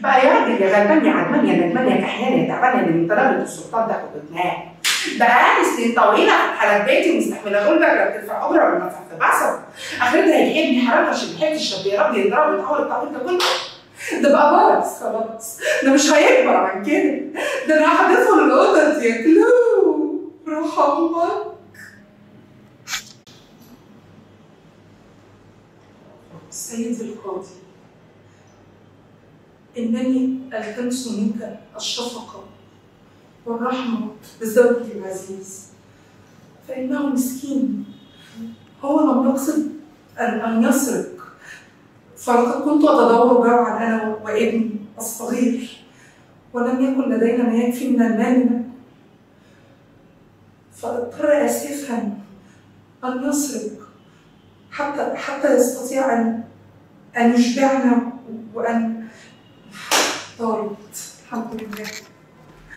بقى يا راجل يا غلبان يا عدمان يا ندمان يا كحيان يا تعبان يا من ترابط السلطان ده وبتنام بقى قاعد سنين طويلة في حالات بيتي ومستحمله أقول لك لا بتدفع اجره ولا بتدفع تبعثر اخرتها يجيبني حرام عشان بحب الشاب يا رب يضرب ويتحول الطويل ده كله. ده بقى بلس خلاص. ده مش هيكبر عن كده. ده أنا الاوضه دي ياكلوه روح أمك سيدي القاضي. إنني ألتمس منك الشفقة والرحمة بزوجي العزيز. فإنه مسكين. هو لم يقصد أن يسرق. فلقد كنت أتدور جوعا أنا وابني الصغير ولم يكن لدينا ما يكفي من المال. فاضطر آسفا أن يسرق حتى حتى يستطيع أن أن يشبعنا وأن 看不见